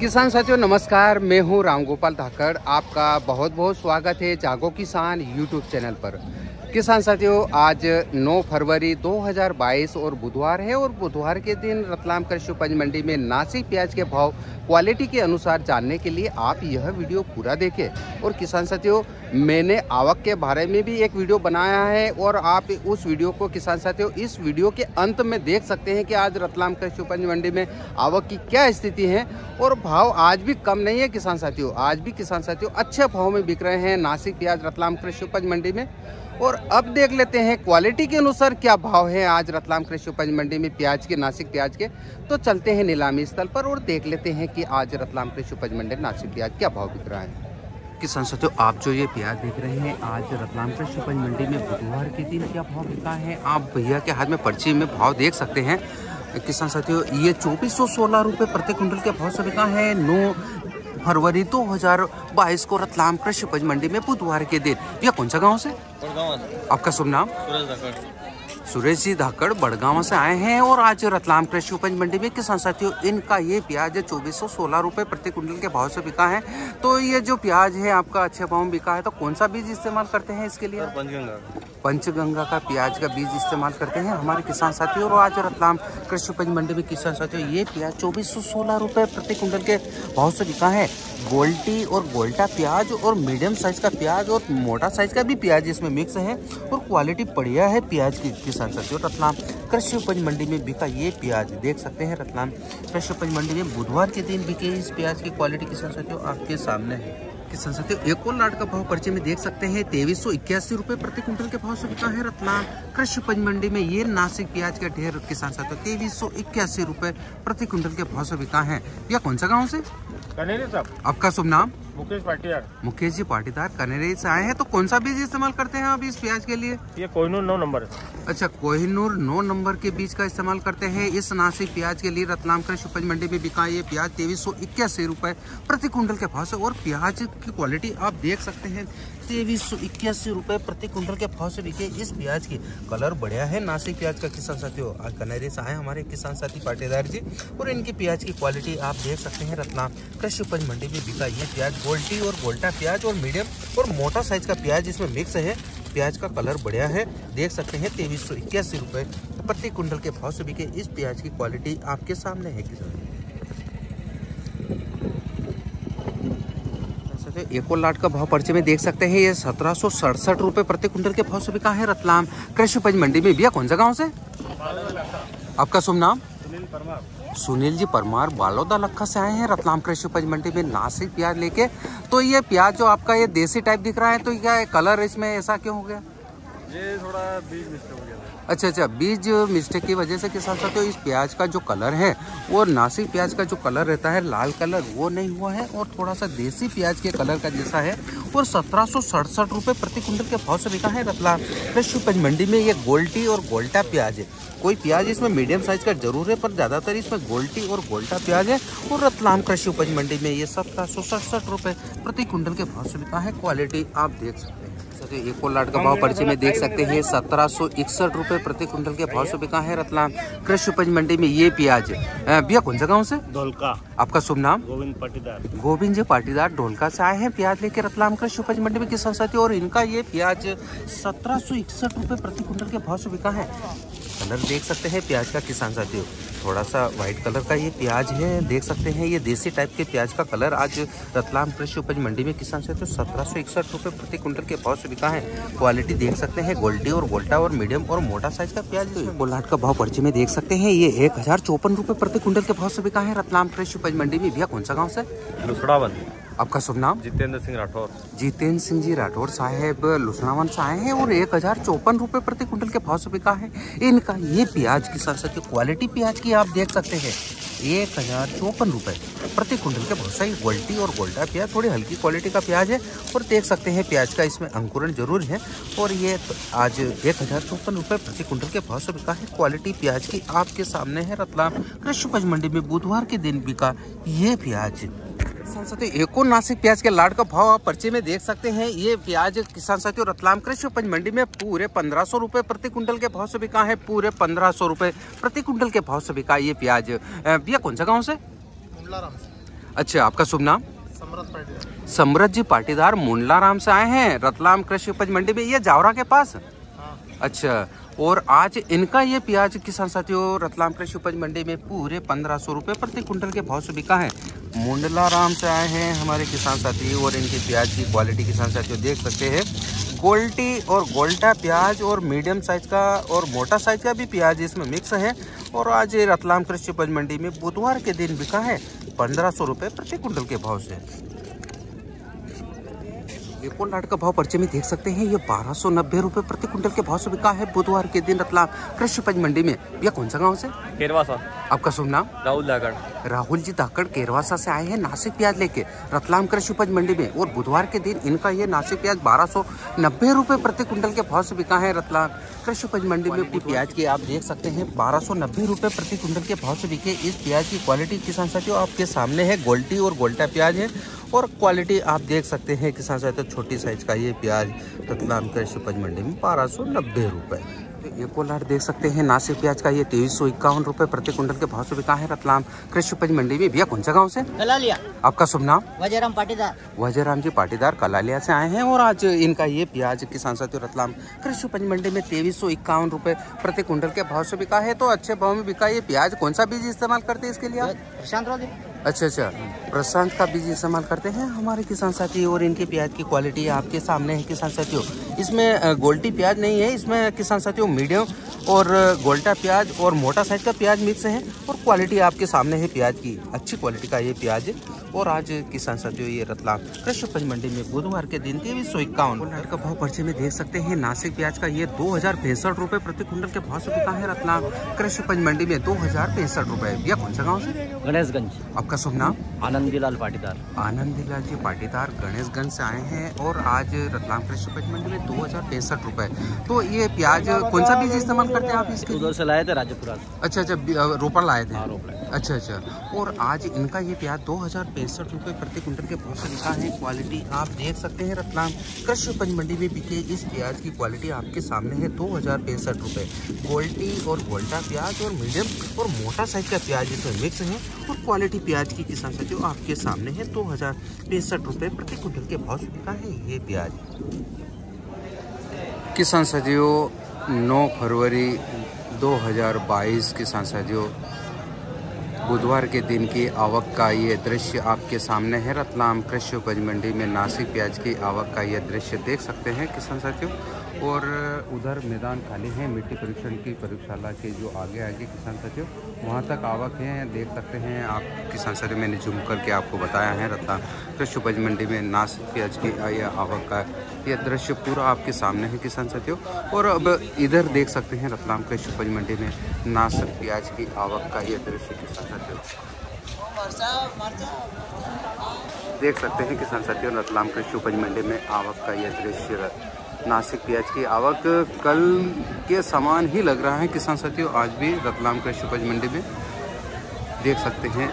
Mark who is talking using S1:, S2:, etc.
S1: किसान साथियों, नमस्कार। मैं हूँ रामगोपाल धाकड़। आपका बहुत बहुत स्वागत है जागो किसान यूट्यूब चैनल पर। किसान साथियों, आज 9 फरवरी 2022 और बुधवार है और बुधवार के दिन रतलाम कृषि उपज मंडी में नासिक प्याज के भाव क्वालिटी के अनुसार जानने के लिए आप यह वीडियो पूरा देखें। और किसान साथियों, मैंने आवक के बारे में भी एक वीडियो बनाया है और आप उस वीडियो को किसान साथियों, इस वीडियो के अंत में देख सकते हैं कि आज रतलाम कृषि उपज मंडी में आवक की क्या स्थिति है। और भाव आज भी कम नहीं है किसान साथियों, आज भी किसान साथियों अच्छे भाव में बिक रहे हैं नासिक प्याज रतलाम कृषि उपज मंडी में। और अब देख लेते हैं क्वालिटी के अनुसार क्या भाव है आज रतलाम कृषि उपज मंडी में प्याज के, नासिक प्याज के। तो चलते हैं नीलामी स्थल पर और देख लेते हैं कि आज रतलाम कृषि उपज मंडी नासिक प्याज क्या भाव बिक रहा है। किसान साथियों, आप जो ये प्याज देख रहे हैं, आज रतलाम कृषि उपज मंडी में बुधवार के दिन क्या भाव बिका है? आप भैया के हाथ में पर्ची में भाव देख सकते हैं। किसान साथियों, ये चौबीस सौ सोलह रुपये प्रति क्विंटल के भाव से बिका है? नौ फरवरी 2022 को रतलाम कृषि उपज मंडी में बुधवार के दिन। यह कौन सा गाँव से? आपका शुभ नाम? सुरेश जी धाकड़ बड़गांव से आए हैं और आज रतलाम कृषि उपज मंडी में किसान साथियों इनका ये प्याज चौबीस सौ सोलह रुपये प्रति कुंटल के भाव से बिका है। तो ये जो प्याज है आपका अच्छे भाव में बिका है तो कौन सा बीज इस्तेमाल करते हैं इसके लिए?
S2: पंचगंगा।
S1: पंचगंगा का प्याज का बीज इस्तेमाल करते हैं हमारे किसान साथी और आज रतलाम कृषि उपज मंडी में किसान साथियों ये प्याज चौबीस सौ सोलह रुपये प्रति कुंटल के भाव से बिका है। गोल्टी और गोल्टा प्याज और मीडियम साइज़ का प्याज और मोटा साइज़ का भी प्याज इसमें मिक्स है और क्वालिटी बढ़िया है प्याज की किसान साथियों रतलाम, कृषि उपज मंडी में बिका ये प्याज, देख सकते हैं रतलाम, कृषि उपज मंडी में बुधवार के दिन बिके इस प्याज की क्वालिटी किसान साथियों आपके सामने है। किसान साथियों एक और लाट का भाव पर्चे में देख सकते हैं, तेईस सौ इक्यासी रुपए प्रति क्विंटल के भाव से बिका है रतलाम। कृषि उपज मंडी में ये नासिक प्याज का ढेर किसान साथियों तेईस सौ इक्यासी रुपए प्रति क्विंटल के भाव से बिका है। यह कौन सा गाँव से?
S2: कनेरी साहब
S1: आपका शुभ नाम?
S2: मुकेश पाटीदार
S1: मुकेश जी पाटीदार कनेरे से आए हैं तो कौन सा बीज इस्तेमाल करते हैं आप इस प्याज के लिए?
S2: ये कोहिनूर नौ नंबर है।
S1: अच्छा कोहिनूर नौ नंबर के बीज का इस्तेमाल करते हैं। इस नासिक प्याज के लिए रतलाम कृषि उपज मंडी में बिका ये प्याज तेईस सौ इक्यासी रुपए प्रति क्विंटल के भाव से। और प्याज की क्वालिटी आप देख सकते हैं तेईस सौ इक्यासी रुपए प्रति क्विंटल के भाव से बिके। इस प्याज की कलर बढ़िया है नासिक प्याज का किसान साथियों आज कनेरे से आए हमारे किसान साथी पाटीदार जी। और इनकी प्याज की क्वालिटी आप देख सकते हैं रतलाम कृषि उपज मंडी में बिका ये प्याज। गोल्टी और गोल्टा प्याज और मीडियम और मोटा साइज़ का प्याज इसमें मिक्स है। प्याज का कलर बढ़िया है। देख सकते हैं, तेईस सौ इक्यासी रुपये प्रति कुंटल के भाव से बिके इस प्याज की क्वालिटी आपके सामने है किसान। एक और लाट का भाव पर्चे में देख सकते हैं, ये सत्रह सौ सड़सठ रुपये प्रति कुंटल के भाव से बिका है रतलाम। कृषि उपज मंडी में भैया कौन सा गाँव से? आपका शुभ नाम?
S2: सुनील परमार।
S1: सुनील जी, परमार बालोदा लखा से आए हैं, रतलाम कृषि उपज मंडी में नासिक प्याज लेके। तो ये प्याज जो आपका ये देसी टाइप दिख रहा है तो क्या कलर इसमें ऐसा क्यों हो गया?
S2: ये थोड़ा बीज मिस्टेक हो गया।
S1: अच्छा अच्छा बीज मिस्टेक की वजह से किसान साथियों इस प्याज का जो कलर है वो नासिक प्याज का जो कलर रहता है लाल कलर वो नहीं हुआ है और थोड़ा सा देसी प्याज के कलर का जैसा है और सत्रह सौ सड़सठ रुपये प्रति कुंटल के भाव से बिका है रतलाम। कृषि उपज मंडी में ये गोल्टी और गोल्टा प्याज है। कोई प्याज इसमें मीडियम साइज़ का ज़रूर है पर ज़्यादातर इसमें गोल्टी और गोल्टा प्याज है और रतलाम कृषि उपज मंडी में ये सत्रह सौ सड़सठ रुपये प्रति कुंटल के भाव से बिका है। क्वालिटी आप देख सकते हैं। सर एक और लाट का भाव पर्ची में देख सकते हैं सत्रह सौ इकसठ रुपये प्रति क्विंटल के भाव से बिका है रतलाम कृषि उपज मंडी में ये प्याज। भैया कौन सा गाँव से?
S2: ढोलका।
S1: आपका शुभ नाम?
S2: गोविंद पाटीदार।
S1: गोविंद जी पाटीदार ढोलका से आए हैं प्याज लेके रतलाम कृषि उपज मंडी में। किसान साथी और इनका ये प्याज सत्रह सौ इकसठ रुपये प्रति क्विंटल के भाव से बिका है। कलर देख सकते हैं प्याज का किसान साथियों। थोड़ा सा व्हाइट कलर का ये प्याज है, देख सकते हैं। ये देसी टाइप के प्याज का कलर आज रतलाम कृषि उपज मंडी में किसान साथियों सत्रह सौ इकसठ रुपये प्रति कुंटल के भाव से बिका है। क्वालिटी देख सकते हैं, गोल्डी और गोल्टा और मीडियम और मोटा साइज़ का प्याज बोलाट का भाव पर्ची में देख सकते हैं, ये एक हज़ार चौपन रुपये प्रति कुंटल के भाव से बिका है रतलाम कृषि उपज मंडी में। भैया, कौन सा गाँव से?
S2: लुसड़ावन
S1: आपका शुभ नाम?
S2: जितेंद्र सिंह राठौर।
S1: जितेंद्र सिंह जी राठौर साहेब लुसनावन से आए हैं और एक हज़ार चौपन रुपये प्रति कुंटल के भाव से बिका है। इनका ये प्याज की सरसत की क्वालिटी प्याज की आप देख सकते हैं। एक हज़ार चौपन रुपये प्रति कुंटल के बहुत सही गोल्टी और गोल्टा प्याज थोड़ी हल्की क्वालिटी का प्याज है और देख सकते हैं प्याज का इसमें अंकुरण ज़रूर है। और ये तो आज एक हज़ार चौपन रुपये प्रति कुंटल के भाव से बिका है। क्वालिटी प्याज की आपके सामने है रतलाम कृषि उपज मंडी में बुधवार के दिन बिका ये प्याज। किसान साथियों एक नासिक प्याज के लाड का भाव आप पर्चे में देख सकते हैं। ये प्याज किसान साथियों रतलाम कृषि उपज मंडी में पूरे पंद्रह सौ रुपए प्रति कुंटल के भाव से बिका है। पूरे पंद्रह सौ रुपए प्रति कुंटल के भाव से बिका ये प्याज। भैया कौन सा गाँव से? अच्छा आपका शुभ नाम?
S2: समृद्ध
S1: जी पाटीदार मुंडला राम से आए हैं रतलाम कृषि उपज मंडी में। ये जावरा के पास?
S2: हाँ।
S1: अच्छा और आज इनका ये प्याज किसान साथियों रतलाम कृषि उपज मंडी में पूरे पंद्रह सौ रुपये प्रति कुंटल के भाव से बिका है। मुंडला राम से आए हैं हमारे किसान साथी और इनकी प्याज की क्वालिटी किसान साथियों देख सकते हैं। गोल्टी और गोल्टा प्याज और मीडियम साइज़ का और मोटा साइज़ का भी प्याज इसमें मिक्स है और आज ये रतलाम कृषि उपज मंडी में बुधवार के दिन बिका है। पंद्रह सौ रुपये प्रति कुंटल के भाव से। और लाट का भाव पर्चे में देख सकते हैं, ये बारह सौ नब्बे रुपये प्रति कुंटल के भाव से बिका है बुधवार के दिन रतलाम कृषि उपज मंडी में। भैया कौन सा गाँव से?
S2: केरवासा
S1: आपका शुभ नाम?
S2: राहुल धाकड़
S1: राहुल जी धाकड़ केरवासा से आए हैं नासिक प्याज लेके रतलाम कृषि उपज मंडी में। और बुधवार के दिन इनका ये नासिक प्याज बारह सौ नब्बे रुपये प्रति कुंटल के भाव से बिका है रतलाम कृषि उपज मंडी में। प्याज की आप देख सकते हैं बारह सौ नब्बे रुपये प्रति कुंटल के भाव से बिके। इस प्याज की क्वालिटी किसान साथियों आपके सामने है गोल्टी और गोल्टा प्याज है। और क्वालिटी आप देख सकते हैं किसान साथियों छोटी साइज़ का ये प्याज रतलाम कृषि उपज मंडी में बारह सौ नब्बे रुपये एक लाट देख सकते हैं नासिक प्याज का ये तेईस सौ इक्यावन रुपये प्रति कुंटल के भाव से बिका है रतलाम। कृषि उपज मंडी में भैया कौन सा गाँव से?
S3: कला लिया
S1: आपका शुभ नाम?
S3: वजयराम पाटीदार।
S1: वजयराम जी पाटीदार कलालिया से आए हैं और आज इनका ये प्याज किसान साथियों रतलाम। कृषि उपज मंडी में तेईस सौ इक्यावन रुपये प्रति कुंटल के भाव से बिका है तो अच्छे भाव में बिका ये प्याज। कौन सा बीज इस्तेमाल करते हैं इसके लिए अच्छा अच्छा। प्रशांत का बीज इस्तेमाल करते हैं हमारे किसान साथी और इनके प्याज की क्वालिटी आपके सामने है किसान साथियों। इसमें गोल्टी प्याज नहीं है, इसमें किसान साथियों मीडियम और गोल्टा प्याज और मोटा साइज़ का प्याज मिक्स है और क्वालिटी आपके सामने है प्याज की। अच्छी क्वालिटी का ये प्याज और आज किसान साथियों ये रतलाम कृषि उपज मंडी में बुधवार के दिन तेईस सौ इक्यावन। का भाव पर्चे में देख सकते हैं नासिक प्याज का ये दो हज़ार पैंसठ रूपए प्रति कुंटल के भाव से बिका है रतलाम। कृषि उपज मंडी में दो हज़ार पैंसठ रूपए। भैया कौन सा गाँव से?
S3: गणेशगंज।
S1: आपका शुभ नाम?
S3: आनंदीलाल पाटीदार।
S1: आनंदीलाल जी पाटीदार गणेशगंज से आए हैं और आज रतलाम कृषि उपज मंडी में दो हज़ार पैंसठ रूपए। तो ये प्याज कौन सा बीज इस्तेमाल करते हैं आप इसके?
S3: उधर से लाए थे राजपुरा
S1: अच्छा अच्छा रोपड़ लाए थे।
S3: हाँ, रोपड़ लाए।
S1: अच्छा अच्छा। और आज इनका ये प्याज दो हज़ार पैंसठ रुपये प्रति कुंटल के भाव से बिका है, क्वालिटी आप देख सकते हैं। रतलाम कृषि उपज मंडी में बिके इस प्याज की क्वालिटी आपके सामने है, दो हज़ार पैंसठ रुपये गोल्टी और गोल्टा प्याज और मीडियम और मोटा साइज़ का प्याज इसमें मिक्स है और क्वालिटी प्याज की किसान साथियों आपके सामने है, दो हज़ार पैंसठ रुपये प्रति कुंटल के भाव से बिका है ये प्याज। किसान साथियों 9 फरवरी 2022 किसान साथियों बुधवार के दिन की आवक का ये दृश्य आपके सामने है। रतलाम कृषि उपज मंडी में नासिक प्याज की आवक का ये दृश्य देख सकते हैं, किसान साथियों। और उधर मैदान खाली है, मिट्टी परीक्षण की प्रयोगशाला के जो आगे आगे किसान सचिव, वहाँ तक आवक है, देख सकते हैं आप, किसान साथियों मैंने झूम करके आपको बताया है रतलाम कृषि उपज मंडी में नासिक प्याज की आवक का, यह दृश्य पूरा आपके सामने है किसान सचिव। और अब इधर देख सकते हैं रतलाम कृषि उपज मंडी में नासिक प्याज की आवक का यह दृश्य किसान सचिव। देख सकते हैं किसान साथियों रतलाम कृषि उपज मंडी में आवक का यह दृश्य नासिक प्याज की आवक कल के समान ही लग रहा है। किसान साथियों, आज भी रतलाम कृषि उपज मंडी में देख सकते हैं।